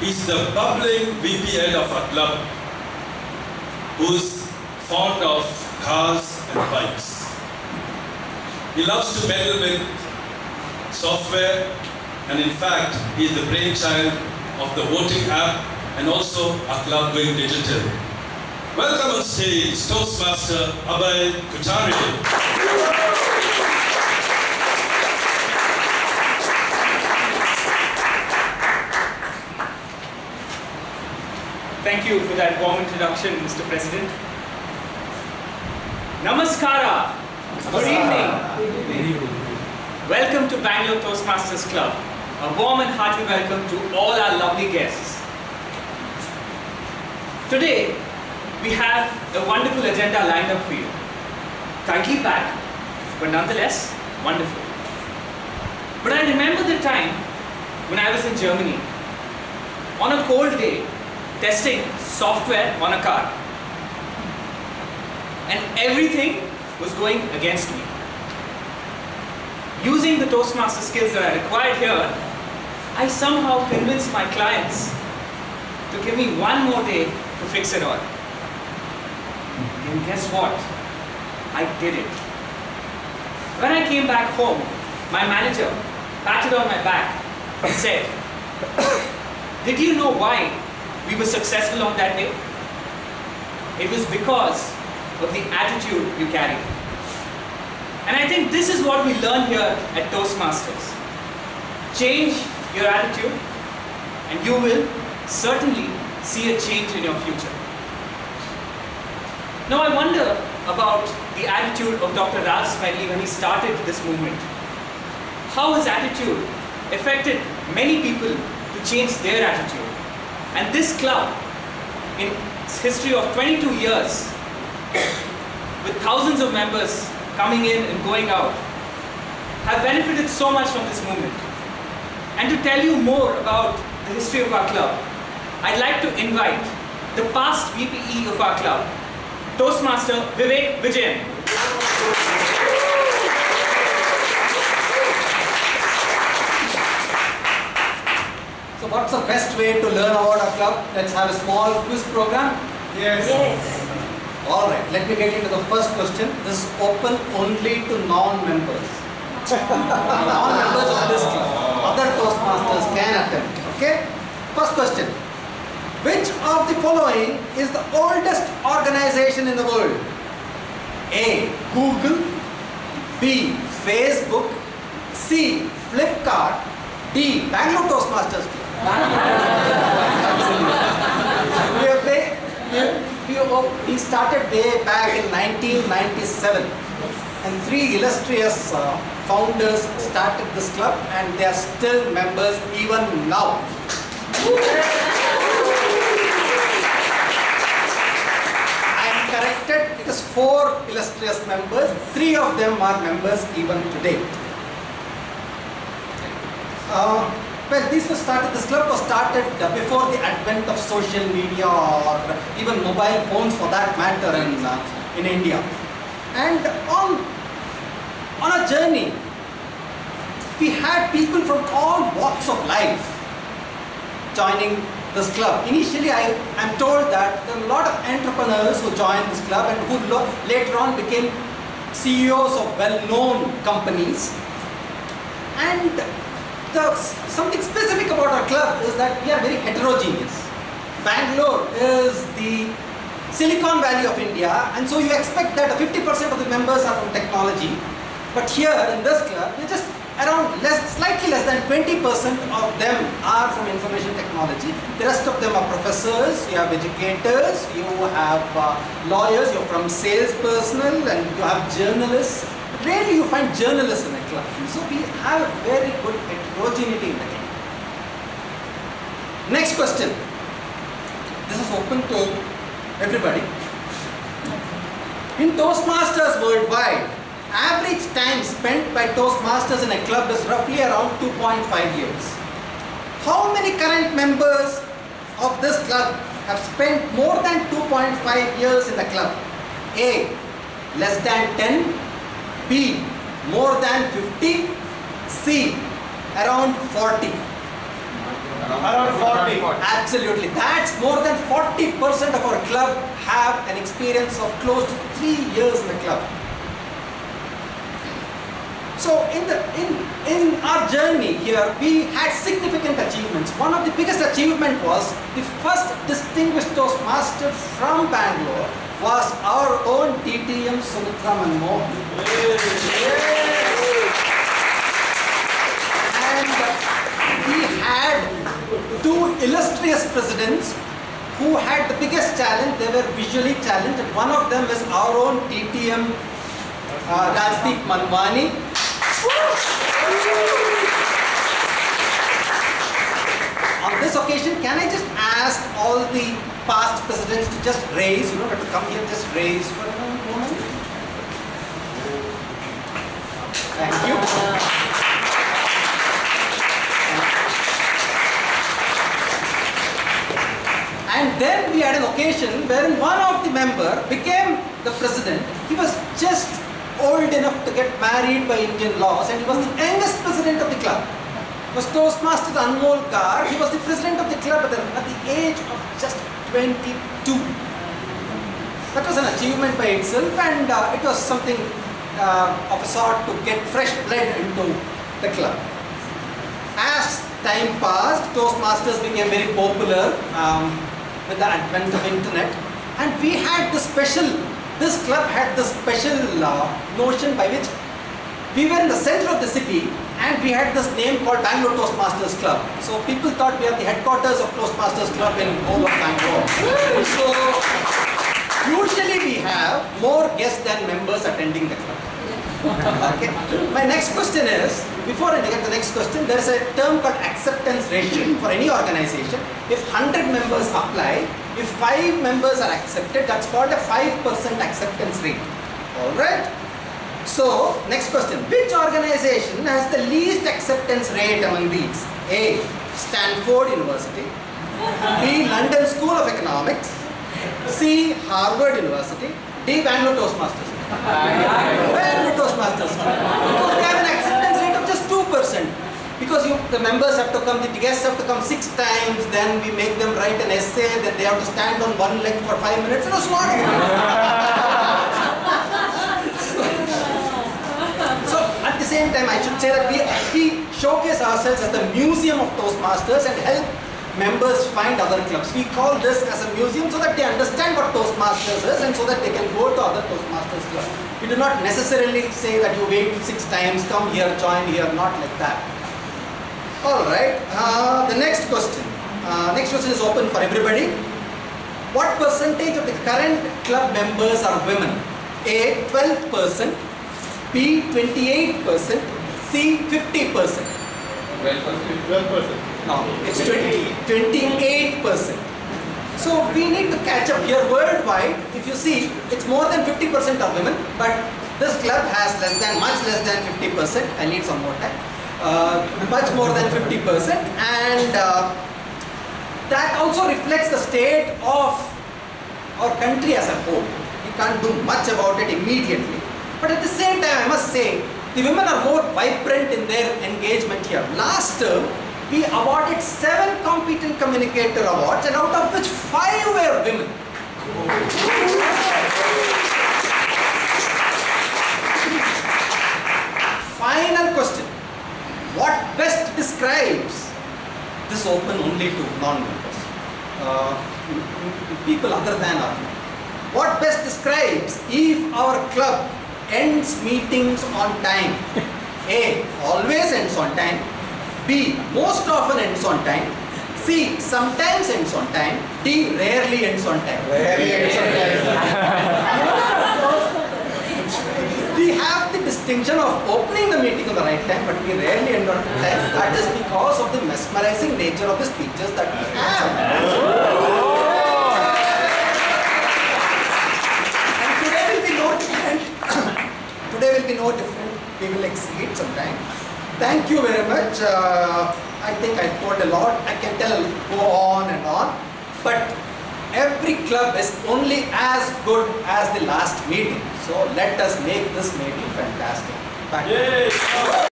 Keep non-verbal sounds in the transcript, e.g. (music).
He's the bubbling VP head of our club, who's fond of cars and bikes. He loves to meddle with software, and in fact, he is the brainchild of the voting app and also our club going digital. Welcome on stage, Toastmaster Abhay Kutaria. Thank you for that warm introduction, Mr. President. Namaskara. Good evening. Welcome to Bangalore Toastmasters Club. A warm and hearty welcome to all our lovely guests. Today, we have a wonderful agenda lined up for you. Tightly packed, but nonetheless wonderful. But I remember the time when I was in Germany on a cold day testing software on a car. And everything was going against me. Using the Toastmaster skills that I acquired here, I somehow convinced my clients to give me one more day to fix it all. And guess what? I did it. When I came back home, my manager patted on my back and said, (coughs) Did you know why we were successful on that day? It was because of the attitude you carry. And I think this is what we learn here at Toastmasters. Change your attitude and you will certainly see a change in your future. Now I wonder about the attitude of Dr. Ralph Smedley when he started this movement. How his attitude affected many people to change their attitude. And this club, in its history of 22 years, with thousands of members coming in and going out, have benefited so much from this movement. And to tell you more about the history of our club, I'd like to invite the past VPE of our club, Toastmaster Vivek Vijayan. So what's the best way to learn about our club? Let's have a small quiz program. Yes. yes. All right, let me get into the first question. This is open only to non-members. (laughs) non-members of this club. Other Toastmasters can attempt. Okay? First question. Which of the following is the oldest organization in the world? A. Google B. Facebook C. Flipkart D. Bangalore Toastmasters Club we, we, oh, we started way back in 1997 and three illustrious uh, founders started this club and they are still members even now. I am corrected, it is four illustrious members, three of them are members even today. Uh, well, this was started, this club was started uh, before the advent of social media or even mobile phones for that matter in, uh, in India. And on, on a journey, we had people from all walks of life joining this club. Initially, I am told that there are a lot of entrepreneurs who joined this club and who later on became CEOs of well-known companies. And the, something specific about our club is that we are very heterogeneous. Bangalore is the Silicon Valley of India and so you expect that 50% of the members are from technology but here in this club just around less, slightly less than 20% of them are from information technology. The rest of them are professors, you have educators, you have uh, lawyers, you're from sales personnel and you have journalists. Rarely you find journalists in a club. So we have a very good heterogeneity in the club. Next question. This is open to everybody. In Toastmasters worldwide, average time spent by Toastmasters in a club is roughly around 2.5 years. How many current members of this club have spent more than 2.5 years in the club? A. Less than 10. B. More than 50. C. Around 40. Around 40. Absolutely. That's more than 40% of our club have an experience of close to three years in the club. So in the in in our journey here, we had significant achievements. One of the biggest achievement was the first distinguished Toastmaster from Bangalore was our own DTM Sumitra Manmohan. And we had two illustrious presidents who had the biggest challenge. They were visually challenged. And one of them is our own DTM uh, Rajdeep Manwani. On this occasion, can I just ask all the past presidents to just raise, you know, to come here, just raise for a moment? Thank you. And then we had an occasion wherein one of the member became the president. He was just old enough to get married by Indian laws and he was the youngest president of the club. He was Toastmaster Anmol Gar. He was the president of the club at the age of just 22. That was an achievement by itself and uh, it was something uh, of a sort to get fresh blood into the club. As time passed, Toastmasters became very popular um, with the advent of the internet and we had this special, this club had this special uh, notion by which we were in the center of the city and we had this name called Bangalore Toastmasters Club. So people thought we are the headquarters of Toastmasters Club in all of Bangalore. So usually we have more guests than members attending the club. okay. My next question is, before I get the next question, there is a term called acceptance ratio for any organization. If 100 members apply, if 5 members are accepted, that's called a 5% acceptance rate. Alright? So, next question. Which organization has the least acceptance rate among these? A. Stanford University. B. London School of Economics. C. Harvard University. D. Bangalore Toastmasters. Bangalore Toastmasters. Because they have an acceptance rate of just 2%. Because you, the members have to come, the guests have to come six times, then we make them write an essay, then they have to stand on one leg for five minutes. It was not. So at the same time, I should say that we, showcase ourselves as the museum of Toastmasters and help members find other clubs. We call this as a museum so that they understand what Toastmasters is and so that they can go to other Toastmasters clubs. We do not necessarily say that you wait six times, come here, join here, not like that. Alright, uh, the next question. Uh, next question is open for everybody. What percentage of the current club members are women? A. 12%, B. 28%, C. 50%. 12%. 12%. No, it's 20, 28%. So we need to catch up here worldwide. If you see, it's more than 50% of women, but this club has less than, much less than 50%. I need some more time. Uh, much more than 50%, and uh, that also reflects the state of our country as a whole. We can't do much about it immediately. But at the same time, I must say, the women are more vibrant in their engagement here. Last term, we awarded seven competent communicator awards, and out of which five were women. Final question. What best describes this open only to non-members? Uh, people other than our. What best describes if our club ends meetings on time? A. Always ends on time. B. Most often ends on time. C. Sometimes ends on time. D. Rarely ends on time. Rarely (laughs) ends on time. we have the distinction of opening the meeting on the right time, but we rarely end on time. That is because of the mesmerizing nature of the speeches that we have. Oh. And today will be no different. today will be no different. We will exceed sometime. Thank you very much. Uh, I think I told a lot. I can tell, go on and on. But every club is only as good as the last meeting. So let us make this meeting fantastic. Thank.